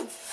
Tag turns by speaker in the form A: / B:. A: Oof.